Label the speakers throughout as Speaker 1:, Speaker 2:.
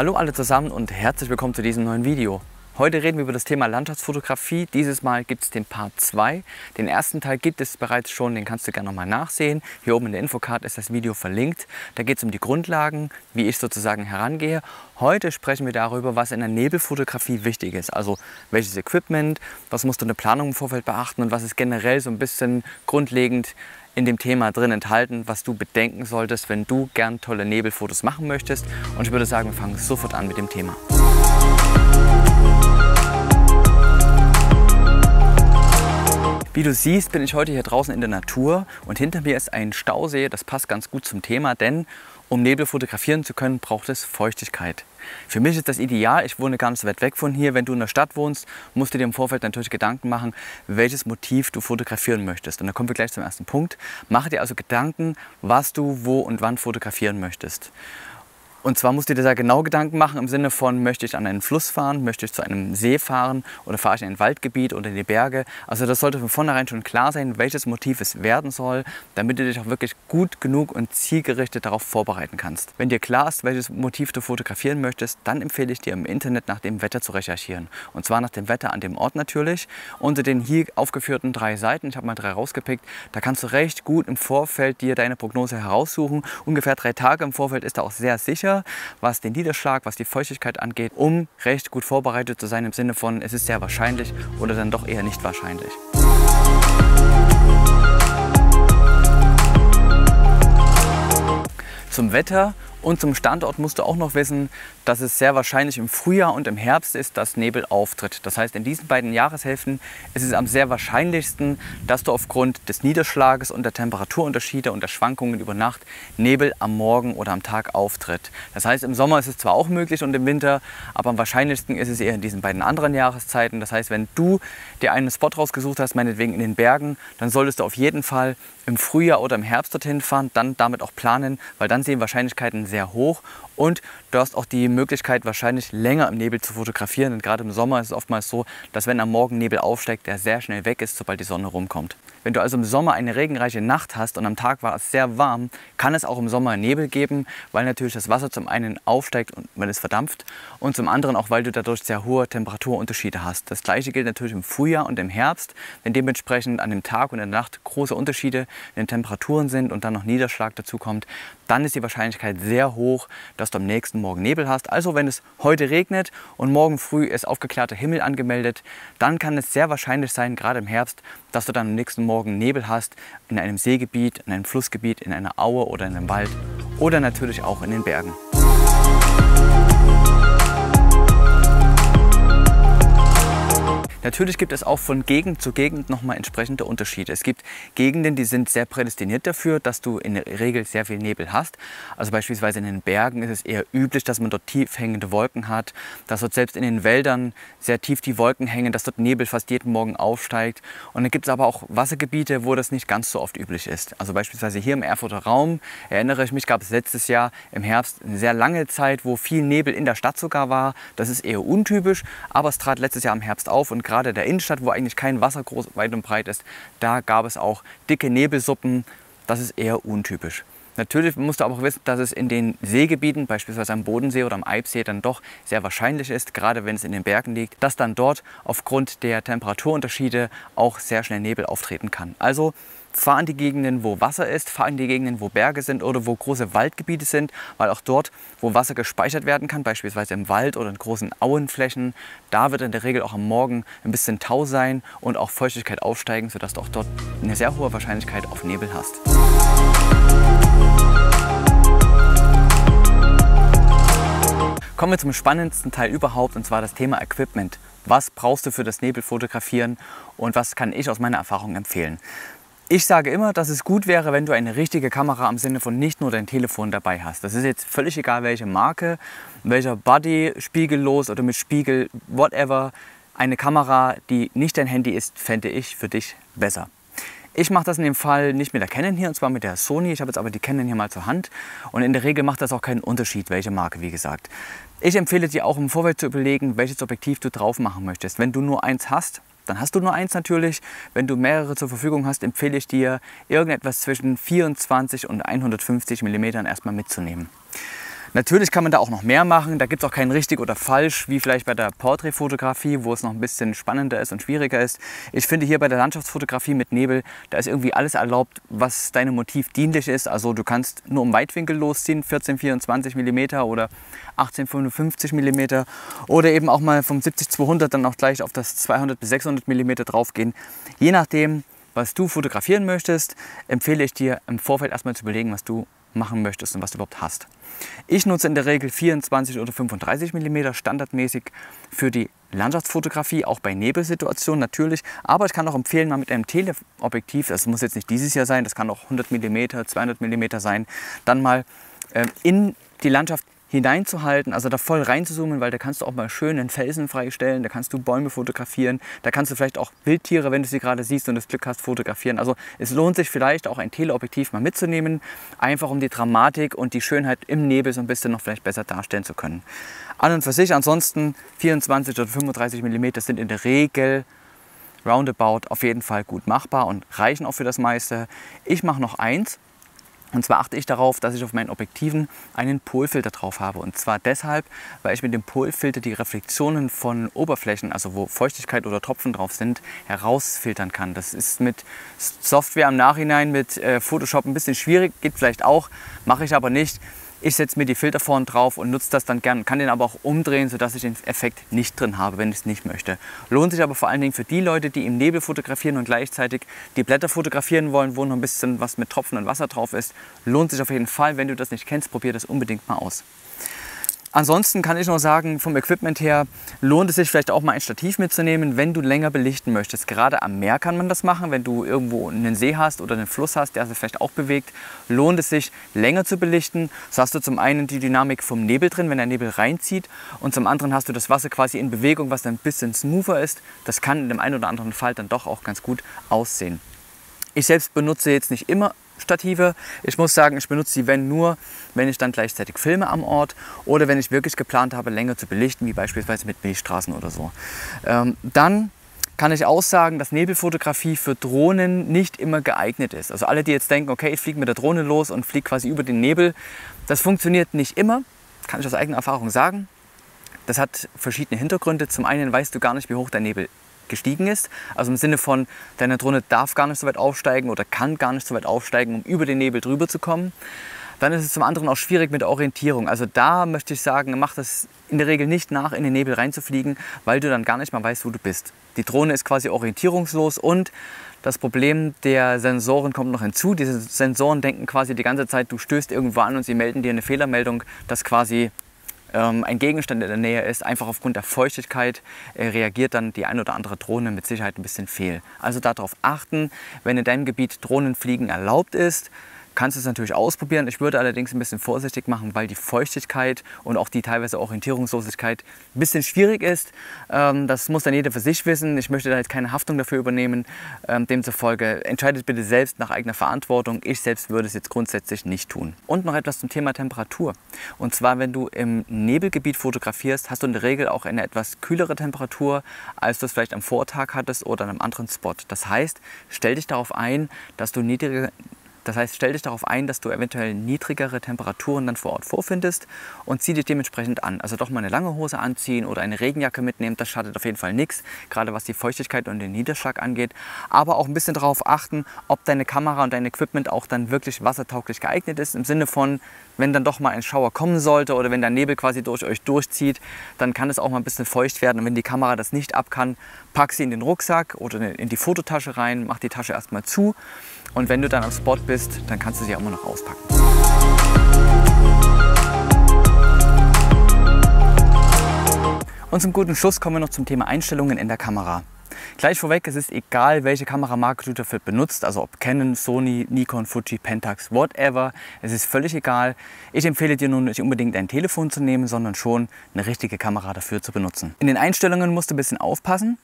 Speaker 1: Hallo alle zusammen und herzlich willkommen zu diesem neuen Video. Heute reden wir über das Thema Landschaftsfotografie. Dieses Mal gibt es den Part 2. Den ersten Teil gibt es bereits schon, den kannst du gerne nochmal nachsehen. Hier oben in der Infocard ist das Video verlinkt. Da geht es um die Grundlagen, wie ich sozusagen herangehe. Heute sprechen wir darüber, was in der Nebelfotografie wichtig ist. Also welches Equipment, was musst du in der Planung im Vorfeld beachten und was ist generell so ein bisschen grundlegend in dem Thema drin enthalten, was du bedenken solltest, wenn du gern tolle Nebelfotos machen möchtest. Und ich würde sagen, wir fangen sofort an mit dem Thema. Wie du siehst, bin ich heute hier draußen in der Natur und hinter mir ist ein Stausee. Das passt ganz gut zum Thema, denn um Nebel fotografieren zu können, braucht es Feuchtigkeit. Für mich ist das ideal. Ich wohne ganz weit weg von hier. Wenn du in der Stadt wohnst, musst du dir im Vorfeld natürlich Gedanken machen, welches Motiv du fotografieren möchtest. Und da kommen wir gleich zum ersten Punkt. Mache dir also Gedanken, was du wo und wann fotografieren möchtest. Und zwar musst du dir da genau Gedanken machen im Sinne von, möchte ich an einen Fluss fahren, möchte ich zu einem See fahren oder fahre ich in ein Waldgebiet oder in die Berge. Also das sollte von vornherein schon klar sein, welches Motiv es werden soll, damit du dich auch wirklich gut genug und zielgerichtet darauf vorbereiten kannst. Wenn dir klar ist, welches Motiv du fotografieren möchtest, dann empfehle ich dir im Internet nach dem Wetter zu recherchieren. Und zwar nach dem Wetter an dem Ort natürlich. Unter den hier aufgeführten drei Seiten, ich habe mal drei rausgepickt, da kannst du recht gut im Vorfeld dir deine Prognose heraussuchen. Ungefähr drei Tage im Vorfeld ist da auch sehr sicher sicher, was den Niederschlag, was die Feuchtigkeit angeht, um recht gut vorbereitet zu sein im Sinne von, es ist sehr wahrscheinlich oder dann doch eher nicht wahrscheinlich. Zum Wetter und zum Standort musst du auch noch wissen, dass es sehr wahrscheinlich im Frühjahr und im Herbst ist, dass Nebel auftritt. Das heißt, in diesen beiden Jahreshälften ist es am sehr wahrscheinlichsten, dass du aufgrund des Niederschlages und der Temperaturunterschiede und der Schwankungen über Nacht Nebel am Morgen oder am Tag auftritt. Das heißt, im Sommer ist es zwar auch möglich und im Winter, aber am wahrscheinlichsten ist es eher in diesen beiden anderen Jahreszeiten. Das heißt, wenn du dir einen Spot rausgesucht hast, meinetwegen in den Bergen, dann solltest du auf jeden Fall im Frühjahr oder im Herbst dorthin fahren, dann damit auch planen, weil dann sehen Wahrscheinlichkeiten sehr hoch und du hast auch die Möglichkeit, wahrscheinlich länger im Nebel zu fotografieren. Und gerade im Sommer ist es oftmals so, dass wenn am Morgen Nebel aufsteigt, der sehr schnell weg ist, sobald die Sonne rumkommt. Wenn du also im Sommer eine regenreiche Nacht hast und am Tag war es sehr warm, kann es auch im Sommer Nebel geben, weil natürlich das Wasser zum einen aufsteigt und man es verdampft und zum anderen auch, weil du dadurch sehr hohe Temperaturunterschiede hast. Das gleiche gilt natürlich im Frühjahr und im Herbst, wenn dementsprechend an dem Tag und in der Nacht große Unterschiede in den Temperaturen sind und dann noch Niederschlag dazu kommt, dann ist die Wahrscheinlichkeit sehr hoch, dass du am nächsten Morgen Nebel hast. Also wenn es heute regnet und morgen früh ist aufgeklärter Himmel angemeldet, dann kann es sehr wahrscheinlich sein, gerade im Herbst, dass du dann am nächsten Morgen Nebel hast in einem Seegebiet, in einem Flussgebiet, in einer Aue oder in einem Wald oder natürlich auch in den Bergen. Natürlich gibt es auch von Gegend zu Gegend nochmal entsprechende Unterschiede. Es gibt Gegenden, die sind sehr prädestiniert dafür, dass du in der Regel sehr viel Nebel hast. Also beispielsweise in den Bergen ist es eher üblich, dass man dort tief hängende Wolken hat, dass dort selbst in den Wäldern sehr tief die Wolken hängen, dass dort Nebel fast jeden Morgen aufsteigt. Und dann gibt es aber auch Wassergebiete, wo das nicht ganz so oft üblich ist. Also beispielsweise hier im Erfurter Raum, erinnere ich mich, gab es letztes Jahr im Herbst eine sehr lange Zeit, wo viel Nebel in der Stadt sogar war. Das ist eher untypisch, aber es trat letztes Jahr im Herbst auf und gerade der Innenstadt, wo eigentlich kein Wasser groß, weit und breit ist, da gab es auch dicke Nebelsuppen. Das ist eher untypisch. Natürlich musst du aber auch wissen, dass es in den Seegebieten, beispielsweise am Bodensee oder am Eibsee, dann doch sehr wahrscheinlich ist, gerade wenn es in den Bergen liegt, dass dann dort aufgrund der Temperaturunterschiede auch sehr schnell Nebel auftreten kann. Also fahr in die Gegenden, wo Wasser ist, fahr in die Gegenden, wo Berge sind oder wo große Waldgebiete sind, weil auch dort, wo Wasser gespeichert werden kann, beispielsweise im Wald oder in großen Auenflächen, da wird in der Regel auch am Morgen ein bisschen Tau sein und auch Feuchtigkeit aufsteigen, sodass du auch dort eine sehr hohe Wahrscheinlichkeit auf Nebel hast. Kommen wir zum spannendsten Teil überhaupt und zwar das Thema Equipment. Was brauchst du für das Nebelfotografieren und was kann ich aus meiner Erfahrung empfehlen? Ich sage immer, dass es gut wäre, wenn du eine richtige Kamera im Sinne von nicht nur dein Telefon dabei hast. Das ist jetzt völlig egal, welche Marke, welcher Body, spiegellos oder mit Spiegel, whatever. Eine Kamera, die nicht dein Handy ist, fände ich für dich besser. Ich mache das in dem Fall nicht mit der Canon hier, und zwar mit der Sony. Ich habe jetzt aber die Canon hier mal zur Hand. Und in der Regel macht das auch keinen Unterschied, welche Marke, wie gesagt. Ich empfehle dir auch im Vorfeld zu überlegen, welches Objektiv du drauf machen möchtest. Wenn du nur eins hast, dann hast du nur eins natürlich. Wenn du mehrere zur Verfügung hast, empfehle ich dir, irgendetwas zwischen 24 und 150 mm erstmal mitzunehmen. Natürlich kann man da auch noch mehr machen. Da gibt es auch kein richtig oder falsch, wie vielleicht bei der Porträtfotografie, wo es noch ein bisschen spannender ist und schwieriger ist. Ich finde hier bei der Landschaftsfotografie mit Nebel, da ist irgendwie alles erlaubt, was deinem Motiv dienlich ist. Also du kannst nur im Weitwinkel losziehen, 1424 mm oder 1855 mm oder eben auch mal vom 70-200 dann auch gleich auf das 200 bis 600 mm drauf gehen. Je nachdem, was du fotografieren möchtest, empfehle ich dir im Vorfeld erstmal zu überlegen, was du machen möchtest und was du überhaupt hast. Ich nutze in der Regel 24 oder 35 mm standardmäßig für die Landschaftsfotografie, auch bei Nebelsituationen natürlich. Aber ich kann auch empfehlen, mal mit einem Teleobjektiv, das muss jetzt nicht dieses Jahr sein, das kann auch 100 mm, 200 mm sein, dann mal äh, in die Landschaft hineinzuhalten, also da voll reinzuzoomen, weil da kannst du auch mal schön einen Felsen freistellen, da kannst du Bäume fotografieren, da kannst du vielleicht auch Wildtiere, wenn du sie gerade siehst und das Glück hast, fotografieren. Also es lohnt sich vielleicht auch ein Teleobjektiv mal mitzunehmen, einfach um die Dramatik und die Schönheit im Nebel so ein bisschen noch vielleicht besser darstellen zu können. An und für sich ansonsten 24 oder 35 mm sind in der Regel roundabout auf jeden Fall gut machbar und reichen auch für das meiste. Ich mache noch eins, und zwar achte ich darauf, dass ich auf meinen Objektiven einen Polfilter drauf habe. Und zwar deshalb, weil ich mit dem Polfilter die Reflexionen von Oberflächen, also wo Feuchtigkeit oder Tropfen drauf sind, herausfiltern kann. Das ist mit Software im Nachhinein, mit äh, Photoshop ein bisschen schwierig, geht vielleicht auch, mache ich aber nicht. Ich setze mir die Filter vorne drauf und nutze das dann gern, kann den aber auch umdrehen, sodass ich den Effekt nicht drin habe, wenn ich es nicht möchte. Lohnt sich aber vor allen Dingen für die Leute, die im Nebel fotografieren und gleichzeitig die Blätter fotografieren wollen, wo noch ein bisschen was mit Tropfen und Wasser drauf ist. Lohnt sich auf jeden Fall. Wenn du das nicht kennst, probier das unbedingt mal aus. Ansonsten kann ich noch sagen, vom Equipment her lohnt es sich vielleicht auch mal ein Stativ mitzunehmen, wenn du länger belichten möchtest. Gerade am Meer kann man das machen, wenn du irgendwo einen See hast oder einen Fluss hast, der sich vielleicht auch bewegt, lohnt es sich länger zu belichten. So hast du zum einen die Dynamik vom Nebel drin, wenn der Nebel reinzieht und zum anderen hast du das Wasser quasi in Bewegung, was dann ein bisschen smoother ist. Das kann in dem einen oder anderen Fall dann doch auch ganz gut aussehen. Ich selbst benutze jetzt nicht immer Stative. Ich muss sagen, ich benutze die wenn nur, wenn ich dann gleichzeitig filme am Ort oder wenn ich wirklich geplant habe, länger zu belichten, wie beispielsweise mit Milchstraßen oder so. Ähm, dann kann ich auch sagen, dass Nebelfotografie für Drohnen nicht immer geeignet ist. Also alle, die jetzt denken, okay, ich fliege mit der Drohne los und fliege quasi über den Nebel, das funktioniert nicht immer, kann ich aus eigener Erfahrung sagen. Das hat verschiedene Hintergründe. Zum einen weißt du gar nicht, wie hoch der Nebel gestiegen ist. Also im Sinne von, deine Drohne darf gar nicht so weit aufsteigen oder kann gar nicht so weit aufsteigen, um über den Nebel drüber zu kommen. Dann ist es zum anderen auch schwierig mit der Orientierung. Also da möchte ich sagen, mach das in der Regel nicht nach, in den Nebel reinzufliegen, weil du dann gar nicht mal weißt, wo du bist. Die Drohne ist quasi orientierungslos und das Problem der Sensoren kommt noch hinzu. Diese Sensoren denken quasi die ganze Zeit, du stößt irgendwo an und sie melden dir eine Fehlermeldung, dass quasi ein Gegenstand in der Nähe ist, einfach aufgrund der Feuchtigkeit äh, reagiert dann die ein oder andere Drohne mit Sicherheit ein bisschen fehl. Also darauf achten, wenn in deinem Gebiet Drohnenfliegen erlaubt ist, kannst du es natürlich ausprobieren. Ich würde allerdings ein bisschen vorsichtig machen, weil die Feuchtigkeit und auch die teilweise Orientierungslosigkeit ein bisschen schwierig ist. Ähm, das muss dann jeder für sich wissen. Ich möchte da jetzt keine Haftung dafür übernehmen. Ähm, demzufolge entscheidet bitte selbst nach eigener Verantwortung. Ich selbst würde es jetzt grundsätzlich nicht tun. Und noch etwas zum Thema Temperatur. Und zwar, wenn du im Nebelgebiet fotografierst, hast du in der Regel auch eine etwas kühlere Temperatur, als du es vielleicht am Vortag hattest oder an einem anderen Spot. Das heißt, stell dich darauf ein, dass du niedrige das heißt, stell dich darauf ein, dass du eventuell niedrigere Temperaturen dann vor Ort vorfindest und zieh dich dementsprechend an. Also doch mal eine lange Hose anziehen oder eine Regenjacke mitnehmen, das schadet auf jeden Fall nichts, gerade was die Feuchtigkeit und den Niederschlag angeht. Aber auch ein bisschen darauf achten, ob deine Kamera und dein Equipment auch dann wirklich wassertauglich geeignet ist, im Sinne von, wenn dann doch mal ein Schauer kommen sollte oder wenn der Nebel quasi durch euch durchzieht, dann kann es auch mal ein bisschen feucht werden. Und wenn die Kamera das nicht ab kann, pack sie in den Rucksack oder in die Fototasche rein, mach die Tasche erstmal zu und wenn du dann am Spot bist, dann kannst du sie auch immer noch auspacken. Und zum guten Schluss kommen wir noch zum Thema Einstellungen in der Kamera. Gleich vorweg, es ist egal, welche Kameramarke du dafür benutzt, also ob Canon, Sony, Nikon, Fuji, Pentax, whatever. Es ist völlig egal. Ich empfehle dir nun nicht unbedingt ein Telefon zu nehmen, sondern schon eine richtige Kamera dafür zu benutzen. In den Einstellungen musst du ein bisschen aufpassen,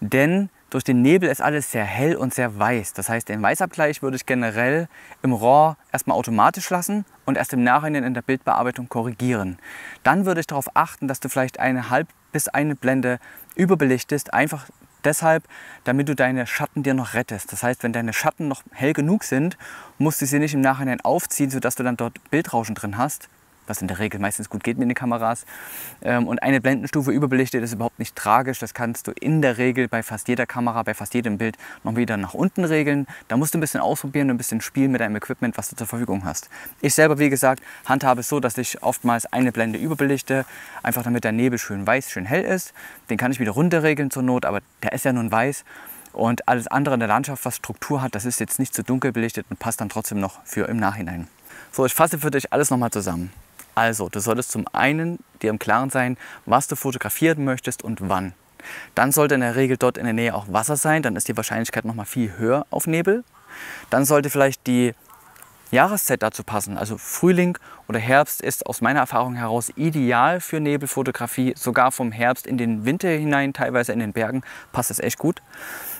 Speaker 1: denn durch den Nebel ist alles sehr hell und sehr weiß. Das heißt, den Weißabgleich würde ich generell im RAW erstmal automatisch lassen, und erst im Nachhinein in der Bildbearbeitung korrigieren. Dann würde ich darauf achten, dass du vielleicht eine halb bis eine Blende überbelichtest, einfach deshalb, damit du deine Schatten dir noch rettest. Das heißt, wenn deine Schatten noch hell genug sind, musst du sie nicht im Nachhinein aufziehen, sodass du dann dort Bildrauschen drin hast was in der Regel meistens gut geht mit den Kameras. Ähm, und eine Blendenstufe überbelichtet ist überhaupt nicht tragisch. Das kannst du in der Regel bei fast jeder Kamera, bei fast jedem Bild noch wieder nach unten regeln. Da musst du ein bisschen ausprobieren und ein bisschen spielen mit deinem Equipment, was du zur Verfügung hast. Ich selber, wie gesagt, handhabe es so, dass ich oftmals eine Blende überbelichte, einfach damit der Nebel schön weiß, schön hell ist. Den kann ich wieder runterregeln zur Not, aber der ist ja nun weiß. Und alles andere in der Landschaft, was Struktur hat, das ist jetzt nicht zu dunkel belichtet und passt dann trotzdem noch für im Nachhinein. So, ich fasse für dich alles nochmal zusammen. Also, du solltest zum einen dir im Klaren sein, was du fotografieren möchtest und wann. Dann sollte in der Regel dort in der Nähe auch Wasser sein, dann ist die Wahrscheinlichkeit noch mal viel höher auf Nebel. Dann sollte vielleicht die Jahreszeit dazu passen. Also Frühling oder Herbst ist aus meiner Erfahrung heraus ideal für Nebelfotografie. Sogar vom Herbst in den Winter hinein, teilweise in den Bergen, passt es echt gut.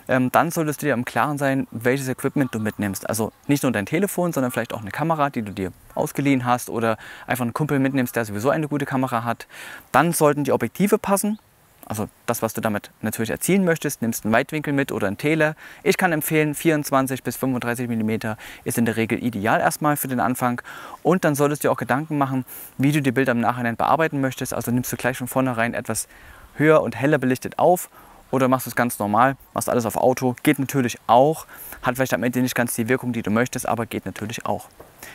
Speaker 1: Ähm, dann solltest du dir im Klaren sein, welches Equipment du mitnimmst. Also nicht nur dein Telefon, sondern vielleicht auch eine Kamera, die du dir ausgeliehen hast oder einfach einen Kumpel mitnimmst, der sowieso eine gute Kamera hat. Dann sollten die Objektive passen. Also das, was du damit natürlich erzielen möchtest, nimmst einen Weitwinkel mit oder einen Tele. Ich kann empfehlen, 24 bis 35 mm ist in der Regel ideal erstmal für den Anfang. Und dann solltest du dir auch Gedanken machen, wie du die Bilder im Nachhinein bearbeiten möchtest. Also nimmst du gleich von vornherein etwas höher und heller belichtet auf oder machst du es ganz normal, machst alles auf Auto. Geht natürlich auch. Hat vielleicht am Ende nicht ganz die Wirkung, die du möchtest, aber geht natürlich auch.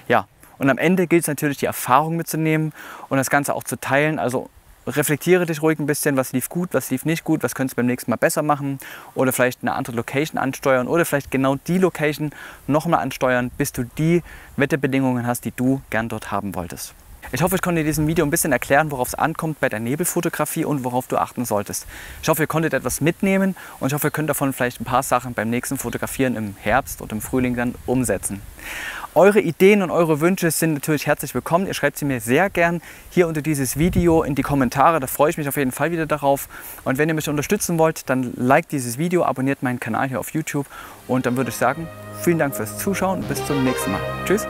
Speaker 1: Ja, und am Ende gilt es natürlich, die Erfahrung mitzunehmen und das Ganze auch zu teilen. Also reflektiere dich ruhig ein bisschen, was lief gut, was lief nicht gut, was könntest du beim nächsten Mal besser machen oder vielleicht eine andere Location ansteuern oder vielleicht genau die Location nochmal ansteuern, bis du die Wetterbedingungen hast, die du gern dort haben wolltest. Ich hoffe, ich konnte in diesem Video ein bisschen erklären, worauf es ankommt bei der Nebelfotografie und worauf du achten solltest. Ich hoffe, ihr konntet etwas mitnehmen und ich hoffe, ihr könnt davon vielleicht ein paar Sachen beim nächsten Fotografieren im Herbst und im Frühling dann umsetzen. Eure Ideen und eure Wünsche sind natürlich herzlich willkommen. Ihr schreibt sie mir sehr gern hier unter dieses Video in die Kommentare. Da freue ich mich auf jeden Fall wieder darauf. Und wenn ihr mich unterstützen wollt, dann liked dieses Video, abonniert meinen Kanal hier auf YouTube. Und dann würde ich sagen, vielen Dank fürs Zuschauen und bis zum nächsten Mal. Tschüss.